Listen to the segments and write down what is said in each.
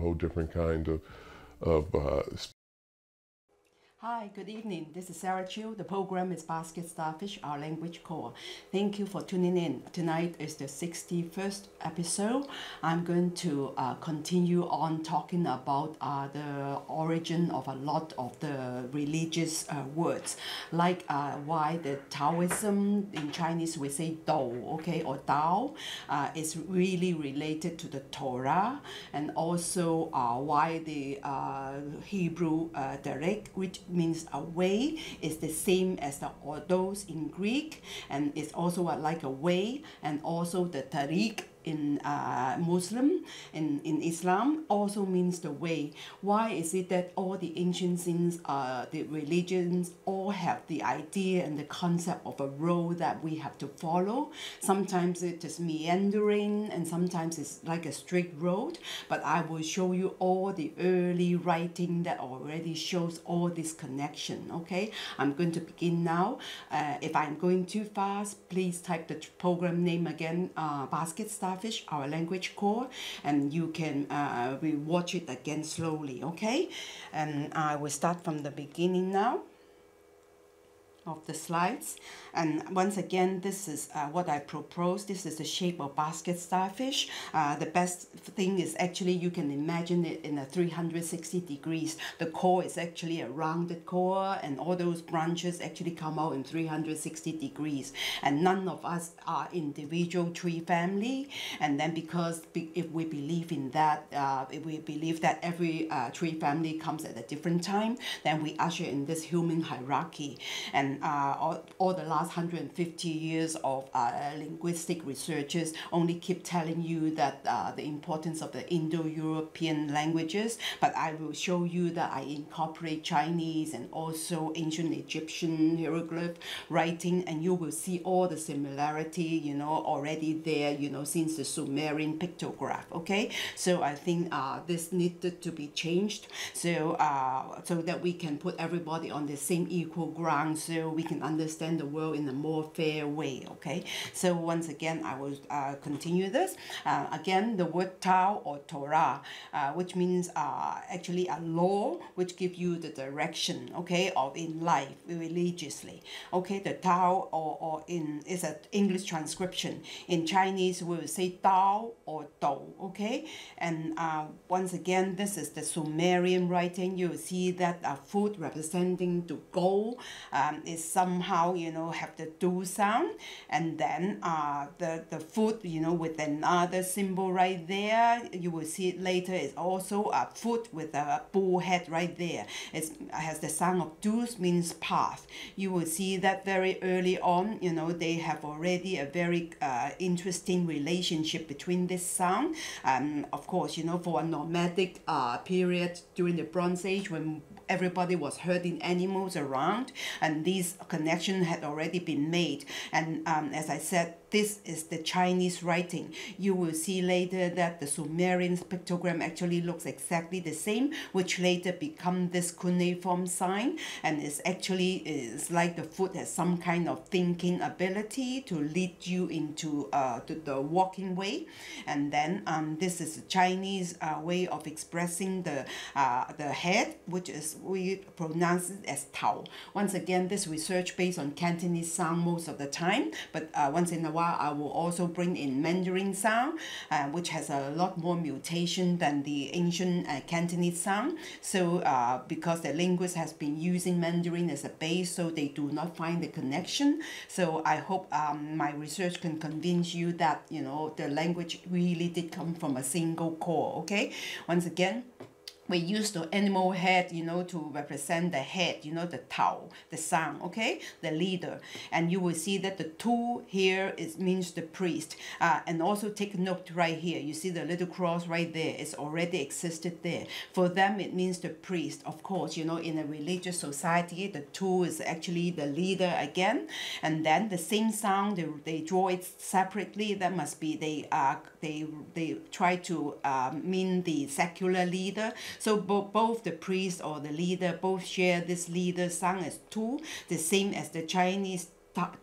whole different kind of of uh, Hi, good evening. This is Sarah Chiu. The program is Basket Starfish, Our Language Core. Thank you for tuning in. Tonight is the 61st episode. I'm going to uh, continue on talking about uh, the origin of a lot of the religious uh, words, like uh, why the Taoism in Chinese we say Dao, okay, or Dao, uh, is really related to the Torah, and also uh, why the Hebrew dialect, which means away. way is the same as the odos in Greek and it's also a, like a way and also the tariq in uh, Muslim, in, in Islam, also means the way. Why is it that all the ancient things, uh, the religions, all have the idea and the concept of a road that we have to follow? Sometimes it is meandering and sometimes it's like a straight road, but I will show you all the early writing that already shows all this connection, okay? I'm going to begin now. Uh, if I'm going too fast, please type the program name again, uh, Basket Style Starfish, our language core, and you can uh, rewatch it again slowly, okay? And I will start from the beginning now of the slides. And once again, this is uh, what I propose. This is the shape of basket starfish. Uh, the best thing is actually you can imagine it in a 360 degrees. The core is actually a rounded core and all those branches actually come out in 360 degrees. And none of us are individual tree family. And then because if we believe in that, uh, if we believe that every uh, tree family comes at a different time, then we usher in this human hierarchy. And uh, all, all the last 150 years of uh, linguistic researchers only keep telling you that uh, the importance of the Indo-European languages, but I will show you that I incorporate Chinese and also ancient Egyptian hieroglyph writing, and you will see all the similarity, you know, already there, you know, since the Sumerian pictograph, okay? So I think uh, this needed to be changed so, uh, so that we can put everybody on the same equal ground so we can understand the world in a more fair way, okay? So once again, I will uh, continue this. Uh, again, the word Tao or Torah, uh, which means uh, actually a law which gives you the direction, okay, of in life religiously. Okay, the Tao or, or in is an English transcription. In Chinese, we will say Tao or Dou, okay? And uh, once again, this is the Sumerian writing. You see that a food representing the gold um, is somehow, you know, have the do sound and then uh, the, the foot, you know, with another symbol right there. You will see it later. It's also a foot with a bull head right there. It's, it has the sound of dus means path. You will see that very early on, you know, they have already a very uh, interesting relationship between this sound. Um, of course, you know, for a nomadic uh, period during the Bronze Age when everybody was herding animals around and these connection had already been made and um, as I said this is the Chinese writing. You will see later that the Sumerian pictogram actually looks exactly the same, which later become this cuneiform sign, and it's actually is like the foot has some kind of thinking ability to lead you into uh, the walking way, and then um, this is a Chinese uh, way of expressing the uh, the head, which is we pronounce it as Tao. Once again, this research based on Cantonese sound most of the time, but uh, once in a while I will also bring in Mandarin sound, uh, which has a lot more mutation than the ancient uh, Cantonese sound. So uh, because the linguist has been using Mandarin as a base, so they do not find the connection. So I hope um, my research can convince you that, you know, the language really did come from a single core, okay? Once again, we use the animal head, you know, to represent the head, you know, the Tao, the sound, okay, the leader. And you will see that the two here is means the priest. Uh, and also take note right here. You see the little cross right there. It's already existed there. For them, it means the priest. Of course, you know, in a religious society, the two is actually the leader again. And then the same sound, they, they draw it separately. That must be they uh, they they try to uh, mean the secular leader. So bo both the priest or the leader both share this leader sound as two, the same as the Chinese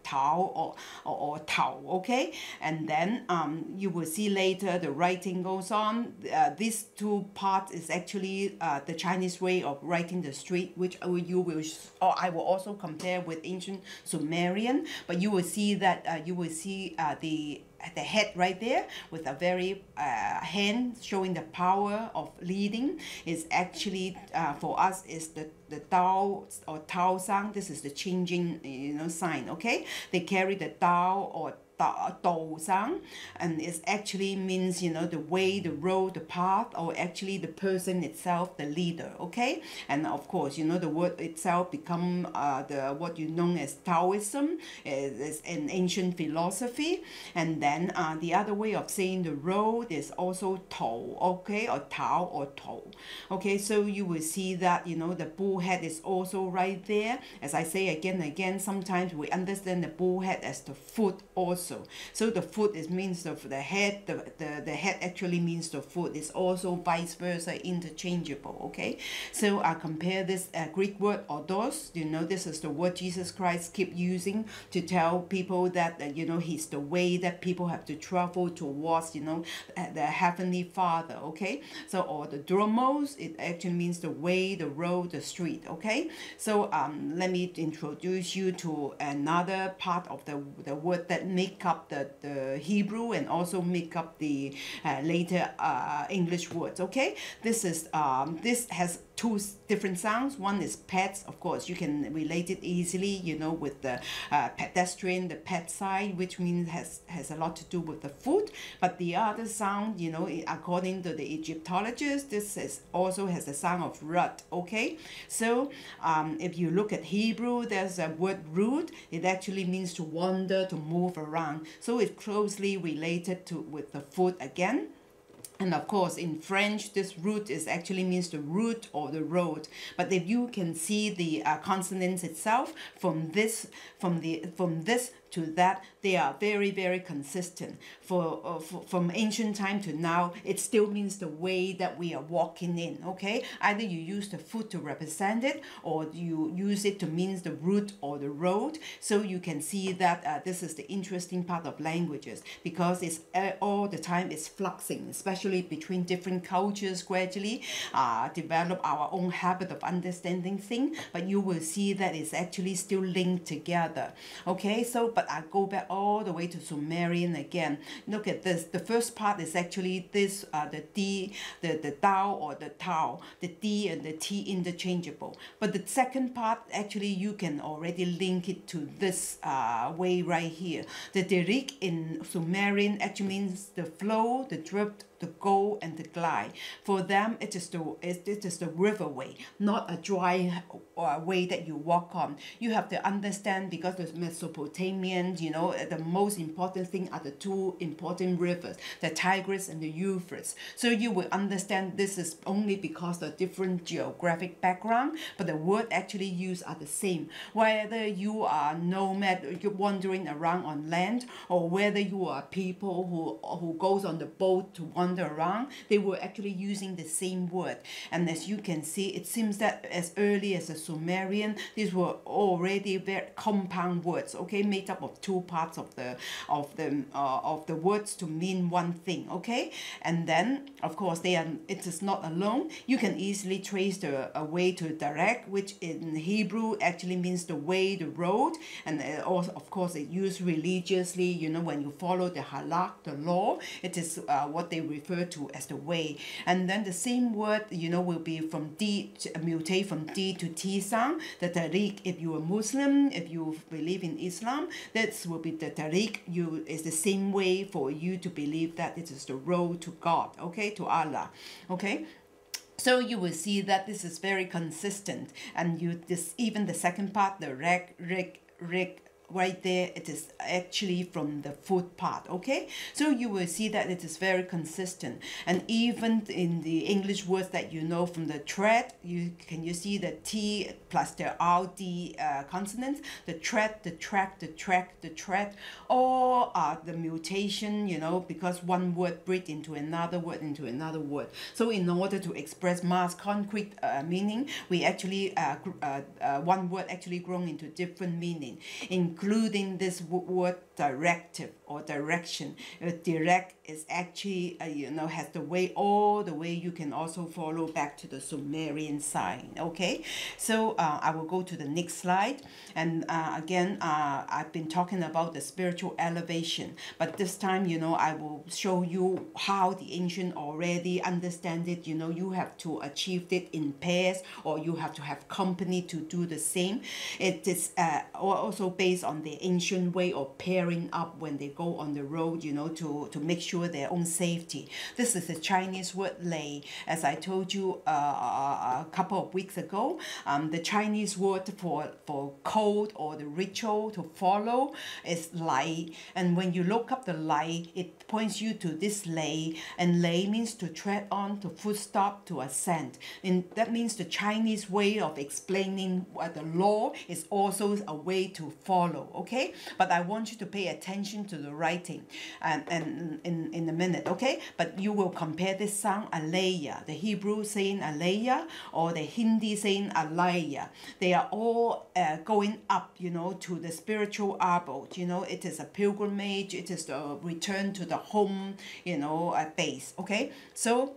Tao or, or, or Tao, okay? And then um, you will see later the writing goes on. Uh, these two parts is actually uh, the Chinese way of writing the street, which you will, or I will also compare with ancient Sumerian, but you will see that uh, you will see uh, the the head right there with a very uh, hand showing the power of leading is actually uh, for us is the the Dao or Tao Sang. This is the changing you know sign. Okay, they carry the Dao or Dao Sang, and it actually means you know the way, the road, the path, or actually the person itself, the leader. Okay, and of course you know the word itself become uh, the what you know as Taoism is, is an ancient philosophy, and then uh, the other way of saying the road is also Tao. Okay, or Tao or Tao. Okay, so you will see that you know the bull head is also right there. As I say again and again, sometimes we understand the bull head as the foot also also. So the foot is means of the head, the, the, the head actually means the foot. It's also vice versa interchangeable, okay? So I compare this uh, Greek word odos, you know, this is the word Jesus Christ keep using to tell people that, uh, you know, he's the way that people have to travel towards, you know, the heavenly father, okay? So, or the dromos, it actually means the way, the road, the street, okay? So um, let me introduce you to another part of the, the word that make make up the, the Hebrew and also make up the uh, later uh, English words. Okay, this is um, this has two different sounds. One is pets, of course, you can relate it easily, you know, with the uh, pedestrian, the pet side, which means has, has a lot to do with the food. But the other sound, you know, according to the Egyptologists, this is also has the sound of rut, okay? So um, if you look at Hebrew, there's a word root. It actually means to wander, to move around. So it's closely related to with the food again. And of course, in French, this root is actually means the root or the road. But if you can see the uh, consonants itself from this, from the from this to that, they are very, very consistent. For, uh, for, From ancient time to now, it still means the way that we are walking in, okay? Either you use the foot to represent it or you use it to mean the route or the road. So you can see that uh, this is the interesting part of languages because it's uh, all the time it's fluxing, especially between different cultures gradually uh, develop our own habit of understanding things, but you will see that it's actually still linked together. Okay, so but I go back all the way to Sumerian again. Look at this. The first part is actually this, uh, the D, the, the Tao or the Tao, the D and the T interchangeable. But the second part, actually, you can already link it to this uh, way right here. The Derik in Sumerian actually means the flow, the drip, the go and the glide. For them, it is the it is the riverway, not a dry uh, way that you walk on. You have to understand because the Mesopotamians, you know, the most important thing are the two important rivers, the Tigris and the Euphrates. So you will understand this is only because the different geographic background, but the word actually used are the same. Whether you are nomad, wandering around on land, or whether you are people who who goes on the boat to wander around, they were actually using the same word. And as you can see, it seems that as early as the Sumerian, these were already very compound words, okay, made up of two parts of the of the uh, of the words to mean one thing, okay. And then, of course, they are. It is not alone. You can easily trace the a way to direct, which in Hebrew actually means the way, the road, and uh, also, of course, it used religiously. You know, when you follow the halak, the law, it is uh, what they refer to as the way. And then the same word, you know, will be from D, to, mutate from D to T sound. The tariq, if you are Muslim, if you believe in Islam, that will be the tariq. You is the same way for you to believe that it is the road to God, okay, to Allah, okay. So you will see that this is very consistent, and you this even the second part, the reg, reg, reg, right there it is actually from the foot part okay? So you will see that it is very consistent. And even in the english words that you know from the tread you can you see the t plus the rd uh, consonants? The tread the track the track the tread all are the mutation you know because one word breed into another word into another word. So in order to express mass concrete uh, meaning we actually uh, uh, uh, one word actually grown into different meaning. In including this word directive or direction. Direct is actually, uh, you know, has the way, all the way you can also follow back to the Sumerian sign, okay? So uh, I will go to the next slide. And uh, again, uh, I've been talking about the spiritual elevation, but this time, you know, I will show you how the ancient already understand it. You know, you have to achieve it in pairs or you have to have company to do the same. It is uh, also based on the ancient way of pairing up when they go on the road, you know, to, to make sure their own safety. This is the Chinese word lei. As I told you uh, a couple of weeks ago, um, the Chinese word for, for code or the ritual to follow is lai. And when you look up the lai, it points you to this lei. And lei means to tread on, to footstop, to ascend. And that means the Chinese way of explaining what the law is also a way to follow, okay? But I want you to pay attention to the writing and, and in, in a minute, okay? But you will compare this sound, aleya, the Hebrew saying aleya or the Hindi saying alaya. They are all uh, going up, you know, to the spiritual abode. You know, it is a pilgrimage, it is the return to the home, you know, uh, base, okay? So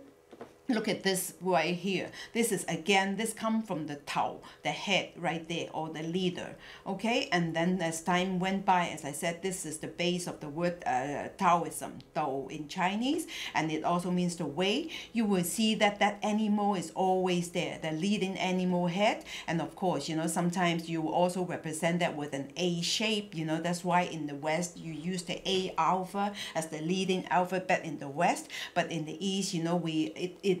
Look at this right here. This is again, this come from the Tao, the head right there, or the leader. Okay, and then as time went by, as I said, this is the base of the word uh, Taoism, Tao in Chinese, and it also means the way. You will see that that animal is always there, the leading animal head, and of course, you know, sometimes you also represent that with an A shape. You know, that's why in the West you use the A alpha as the leading alphabet in the West, but in the East, you know, we it, it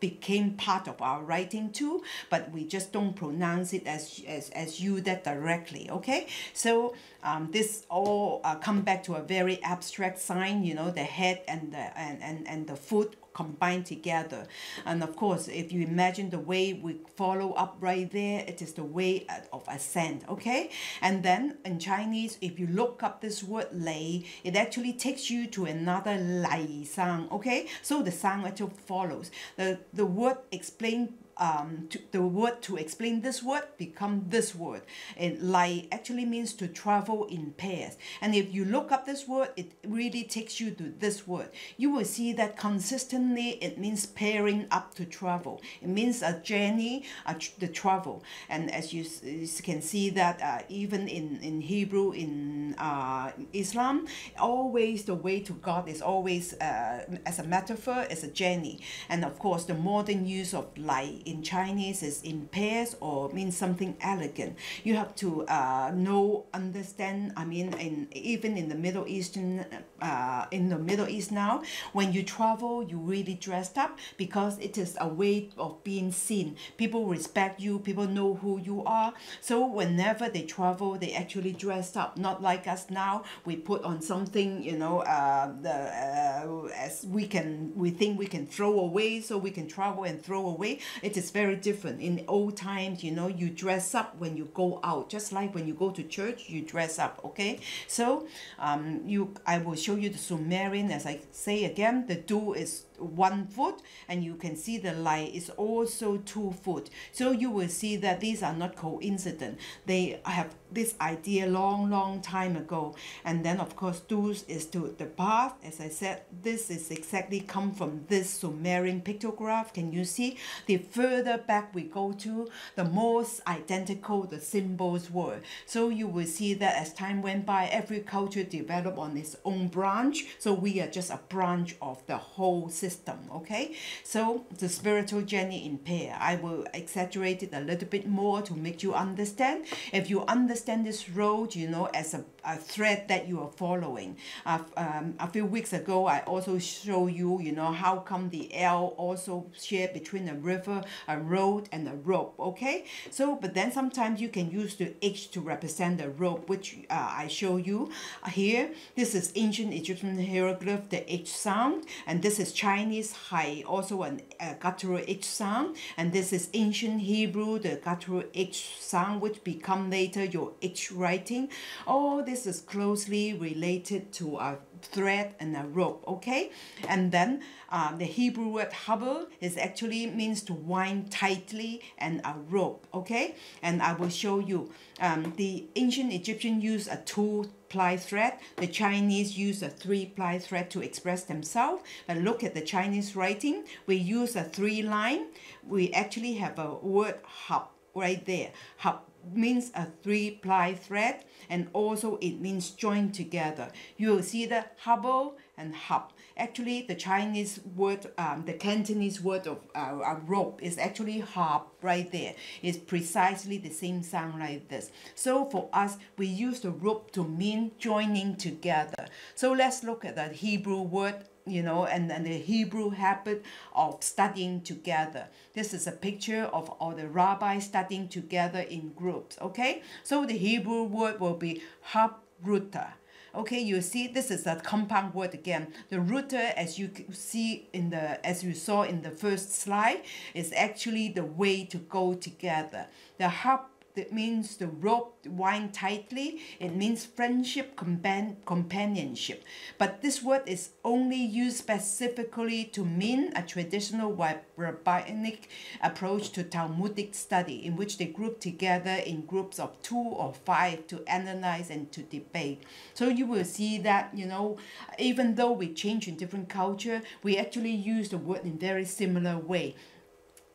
became part of our writing too, but we just don't pronounce it as as, as you that directly, okay? So um, this all uh, come back to a very abstract sign, you know, the head and the and, and, and the foot combined together. And of course, if you imagine the way we follow up right there, it is the way of ascent, okay? And then in Chinese, if you look up this word lei, it actually takes you to another lai sound, okay? So the sound actually follows. The, the word explain um, to, the word to explain this word become this word. And lai actually means to travel in pairs. And if you look up this word, it really takes you to this word. You will see that consistently it means pairing up to travel. It means a journey, a tr the travel. And as you, you can see that uh, even in, in Hebrew, in uh, Islam, always the way to God is always, uh, as a metaphor, as a journey. And of course, the modern use of lai in Chinese is in pairs or means something elegant. You have to uh, know, understand. I mean, in even in the Middle Eastern, uh, in the Middle East now, when you travel, you really dressed up because it is a way of being seen. People respect you. People know who you are. So whenever they travel, they actually dress up. Not like us now. We put on something, you know, uh, the uh, as we can, we think we can throw away, so we can travel and throw away. It is very different. In old times, you know, you dress up when you go out, just like when you go to church, you dress up, okay? So um, you, I will show you the Sumerian, as I say again, the do is one foot and you can see the light is also two foot. So you will see that these are not coincident. They have this idea long long time ago. And then of course dus is to the path. As i said this is exactly come from this sumerian pictograph. Can you see? The further back we go to the most identical the symbols were. So you will see that as time went by every culture developed on its own branch. So we are just a branch of the whole system system okay? So the spiritual journey in pair i will exaggerate it a little bit more to make you understand. If you understand this road you know as a, a thread that you are following. Uh, um, a few weeks ago i also show you you know how come the l also share between a river a road and a rope okay? So but then sometimes you can use the h to represent the rope which uh, i show you. Here this is ancient egyptian hieroglyph the h sound and this is chinese Hai, also an uh, guttural H sound, and this is ancient Hebrew, the guttural H sound, which become later your H writing. All this is closely related to a thread and a rope, okay? And then uh, the Hebrew word habel is actually means to wind tightly and a rope, okay? And I will show you. Um, the ancient Egyptian used a two ply thread. The Chinese use a three ply thread to express themselves. But look at the Chinese writing. We use a three line. We actually have a word hub right there. Hub means a three ply thread and also it means joined together. You will see the hubble and hub. Actually, the Chinese word, um, the Cantonese word of uh, a rope is actually hub right there. It's precisely the same sound like this. So for us, we use the rope to mean joining together. So let's look at the Hebrew word you know, and, and the Hebrew habit of studying together. This is a picture of all the rabbis studying together in groups, okay? So the Hebrew word will be habruta. Okay, you see this is a compound word again. The ruta, as you see in the as you saw in the first slide, is actually the way to go together. The hub that means the rope wind tightly. It means friendship, compan- companionship. But this word is only used specifically to mean a traditional rabbinic approach to Talmudic study, in which they group together in groups of two or five to analyze and to debate. So you will see that, you know, even though we change in different culture, we actually use the word in very similar way.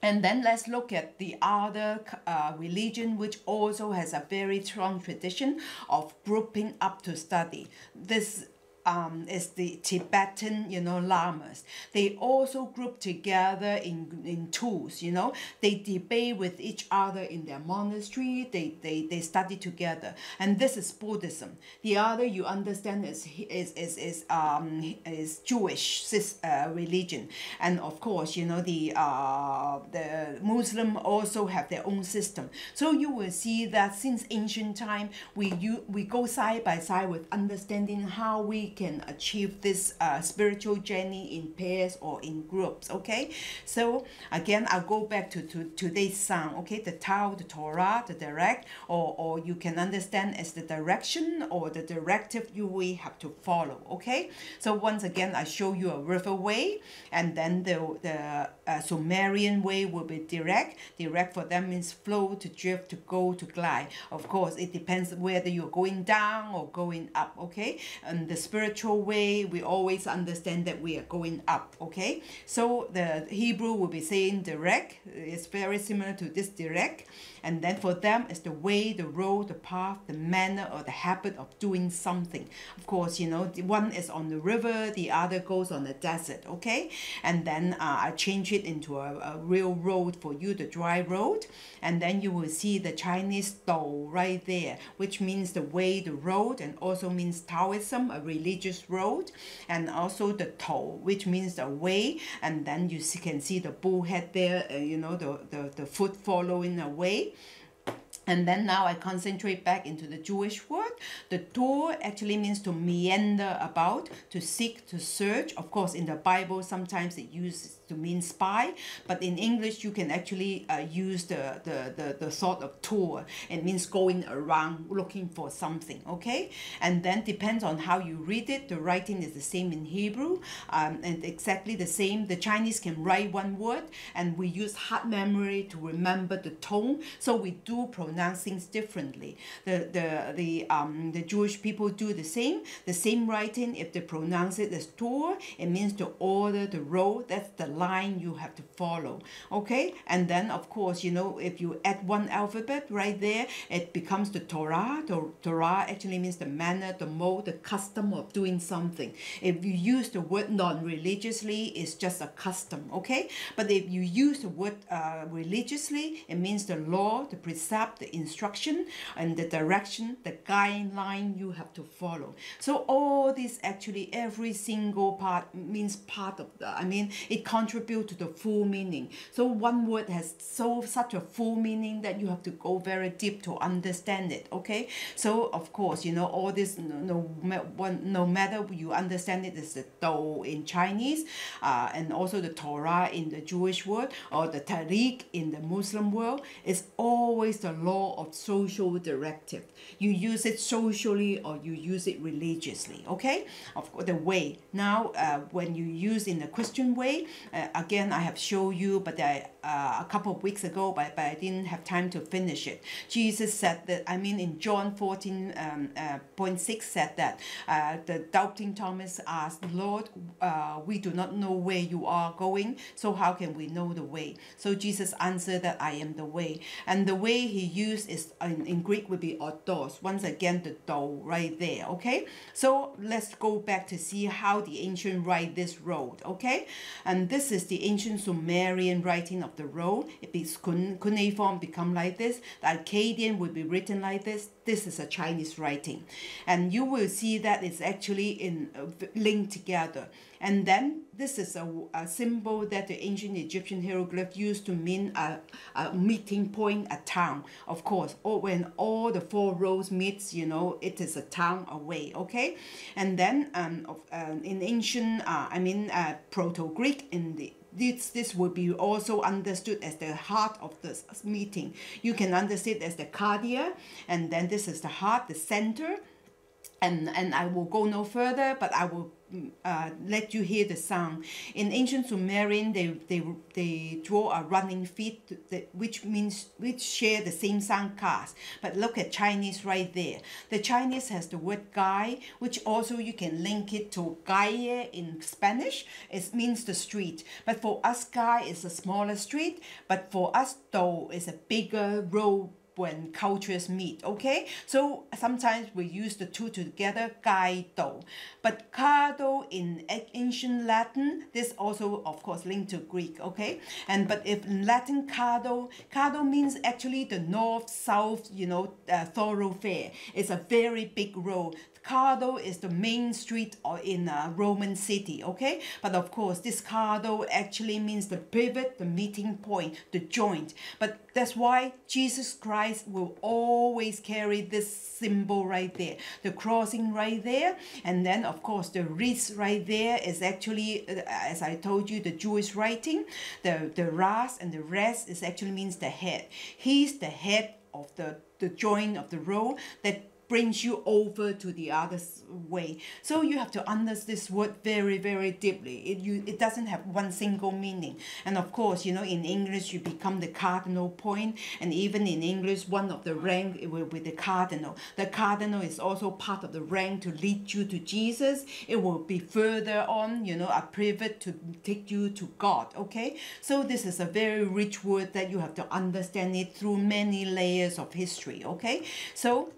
And then let's look at the other uh, religion, which also has a very strong tradition of grouping up to study. This um, is the Tibetan, you know, lamas. They also group together in, in tools, you know. They debate with each other in their monastery. They, they, they study together. And this is Buddhism. The other you understand is is is, is um is Jewish uh, religion. And of course, you know, the uh the Muslim also have their own system. So you will see that since ancient time we you we go side by side with understanding how we can achieve this uh, spiritual journey in pairs or in groups okay? So again i'll go back to, to today's sound okay? The tao the torah the direct or, or you can understand as the direction or the directive you will have to follow okay? So once again i show you a river way and then the, the uh, sumerian way will be direct. Direct for them means flow to drift to go to glide. Of course it depends whether you're going down or going up okay? And the spirit spiritual way, we always understand that we are going up, okay? So the Hebrew will be saying direct. It's very similar to this direct. And then for them, it's the way, the road, the path, the manner, or the habit of doing something. Of course, you know, one is on the river, the other goes on the desert, okay? And then uh, I change it into a, a real road for you, the dry road. And then you will see the Chinese Dou right there, which means the way, the road, and also means Taoism, a religious road. And also the Tou, which means the way. And then you see, can see the bullhead there, uh, you know, the, the, the foot following a way. And then now I concentrate back into the Jewish word. The door actually means to meander about, to seek, to search. Of course, in the Bible, sometimes it uses to mean spy, but in English, you can actually uh, use the, the, the, the thought of tour. It means going around looking for something, okay? And then depends on how you read it. The writing is the same in Hebrew um, and exactly the same. The Chinese can write one word and we use hard memory to remember the tone. So we do pronounce things differently. The, the, the, um, the Jewish people do the same. The same writing, if they pronounce it as tour, it means the order the road. That's the line you have to follow okay and then of course you know if you add one alphabet right there it becomes the torah the torah actually means the manner the mode the custom of doing something if you use the word non-religiously it's just a custom okay but if you use the word uh, religiously it means the law the precept the instruction and the direction the guideline you have to follow so all this actually every single part means part of the i mean it contributes to the full meaning. So one word has so such a full meaning that you have to go very deep to understand it. Okay, so of course you know all this no no, no matter you understand it as the Dou in Chinese, uh, and also the Torah in the Jewish world or the Tariq in the Muslim world is always the law law of social directive. You use it socially or you use it religiously. Okay, of course the way. Now, uh, when you use in the Christian way, uh, again I have shown you, but I, uh, a couple of weeks ago, but, but I didn't have time to finish it. Jesus said that. I mean, in John fourteen um, uh, point six said that uh, the doubting Thomas asked, Lord, uh, we do not know where you are going, so how can we know the way? So Jesus answered that I am the way. And the way he used is in, in Greek would be odos. Once again, the do right there. Okay. So let's go back to see how the ancient write this road. Okay. And this is the ancient Sumerian writing of the road. It be cuneiform become like this. The Akkadian would be written like this. This is a Chinese writing, and you will see that it's actually in uh, linked together. And then this is a, a symbol that the ancient Egyptian hieroglyph used to mean a, a meeting point, a town. Of course, or when all the four roads meets, you know, it is a town away, okay? And then um, of, um, in ancient, uh, I mean, uh, Proto-Greek, in the this this would be also understood as the heart of this meeting. You can understand as the cardia, and then this is the heart, the center, and and I will go no further, but I will uh, let you hear the sound. In ancient Sumerian, they they they draw a running feet, that, which means which share the same sound cast. But look at Chinese right there. The Chinese has the word guy, which also you can link it to calle in Spanish. It means the street. But for us, guy is a smaller street. But for us, though, is a bigger road when cultures meet, okay? So sometimes we use the two together, Gaido. But Cardo in ancient Latin, this also of course linked to Greek, okay? And but if in Latin Cardo, Cardo means actually the north-south, you know, uh, thoroughfare. It's a very big road. Cardo is the main street in a Roman city, okay? But of course, this Cardo actually means the pivot, the meeting point, the joint. But that's why Jesus Christ will always carry this symbol right there, the crossing right there. And then, of course, the wreath right there is actually, uh, as I told you, the Jewish writing. The, the ras and the rest is actually means the head. He's the head of the, the joint of the row that brings you over to the other way. So you have to understand this word very, very deeply. It you it doesn't have one single meaning. And of course, you know, in English you become the cardinal point, and even in English, one of the rank it will be the cardinal. The cardinal is also part of the rank to lead you to Jesus. It will be further on, you know, a pivot to take you to God. Okay, so this is a very rich word that you have to understand it through many layers of history. Okay, so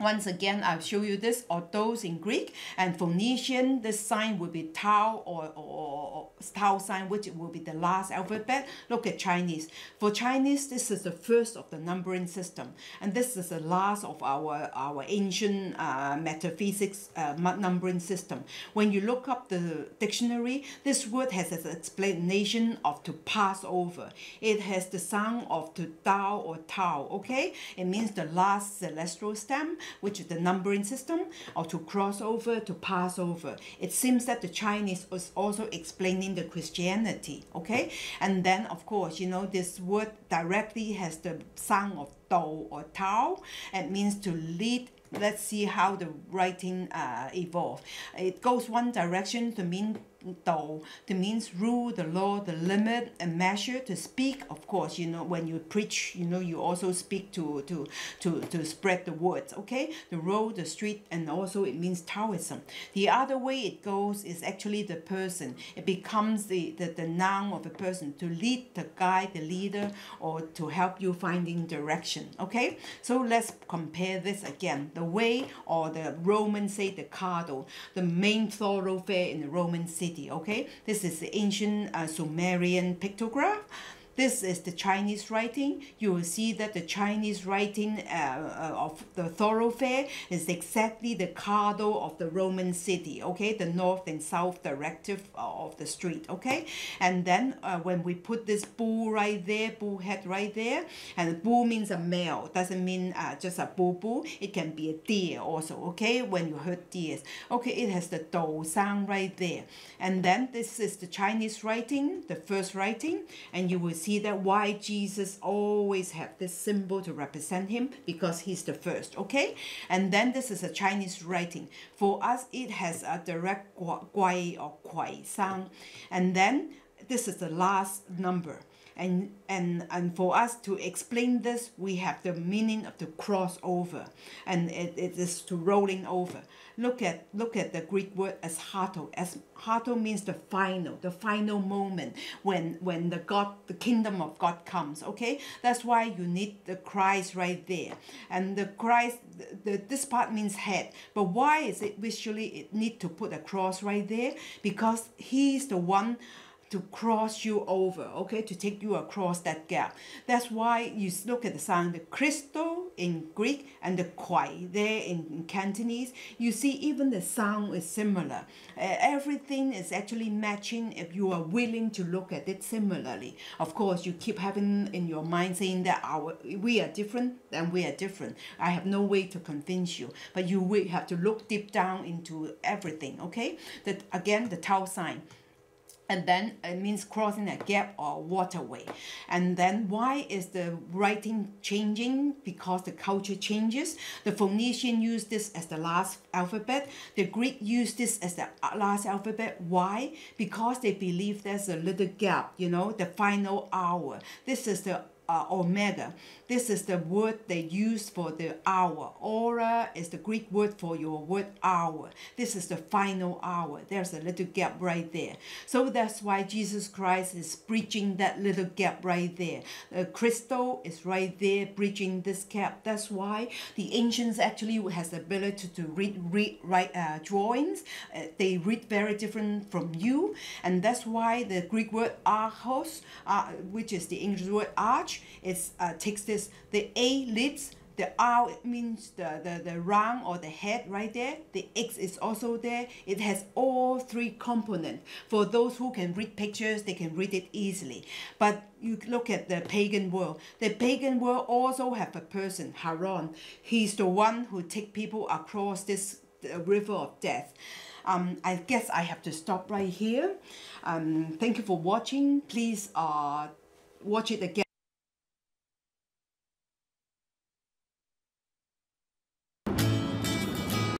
once again, I'll show you this or those in Greek and Phoenician. This sign will be tau or, or, or tau sign, which will be the last alphabet. Look at Chinese. For Chinese, this is the first of the numbering system, and this is the last of our our ancient uh, metaphysics uh, numbering system. When you look up the dictionary, this word has an explanation of to pass over. It has the sound of to tau or tau. Okay, it means the last celestial stem which is the numbering system, or to cross over, to pass over. It seems that the Chinese was also explaining the Christianity, okay? And then, of course, you know, this word directly has the sound of Dou or Tao. It means to lead let's see how the writing uh, evolved. It goes one direction to mean Dou to means rule, the law, the limit, and measure. To speak, of course, you know, when you preach, you know, you also speak to to to to spread the words. Okay, the road, the street, and also it means Taoism. The other way it goes is actually the person. It becomes the the, the noun of a person to lead, the guide, the leader, or to help you finding direction. Okay, so let's compare this again. The way, or the Romans say the cardo, the main thoroughfare in the Roman city. Okay, this is the ancient uh, Sumerian pictograph. This is the Chinese writing. You will see that the Chinese writing uh, uh, of the thoroughfare is exactly the cardo of the Roman city, okay? The north and south directive of the street, okay? And then uh, when we put this bull right there, bull head right there, and bull means a male, doesn't mean uh, just a bull bull. It can be a deer also, okay? When you heard deers. Okay, it has the do sound right there. And then this is the Chinese writing, the first writing, and you will see see that why Jesus always had this symbol to represent him because he's the first, okay? And then this is a Chinese writing. For us, it has a direct guai or kuai sound. And then this is the last number and and and for us to explain this we have the meaning of the crossover. And it, it is to rolling over. Look at look at the greek word eschato. As hato means the final the final moment when when the god the kingdom of god comes okay? That's why you need the christ right there. And the christ the, the this part means head. But why is it visually it need to put a cross right there? Because he's the one to cross you over, okay, to take you across that gap. That's why you look at the sound, the crystal in Greek and the kwai there in, Cantonese. You see, even the sound is similar. Uh, everything is actually matching if you are willing to look at it similarly. Of course, you keep having in your mind saying that our we are different and we are different. I have no way to convince you, but you will have to look deep down into everything, okay? That again, the Tao sign and then it means crossing a gap or waterway. And then why is the writing changing? Because the culture changes. The Phoenician used this as the last alphabet. The Greek used this as the last alphabet. Why? Because they believe there's a little gap, you know, the final hour. This is the uh, omega. This is the word they use for the hour. Aura is the Greek word for your word hour. This is the final hour. There's a little gap right there. So that's why Jesus Christ is bridging that little gap right there. The crystal is right there bridging this gap. That's why the ancients actually has the ability to read, read write uh, drawings. Uh, they read very different from you. And that's why the Greek word archos, uh, which is the English word arch, it uh, takes this, the A lips, the R means the, the, the round or the head right there. The X is also there. It has all three components. For those who can read pictures, they can read it easily. But you look at the pagan world. The pagan world also have a person, Charon. He's the one who take people across this river of death. Um, I guess I have to stop right here. Um, thank you for watching. Please uh, watch it again.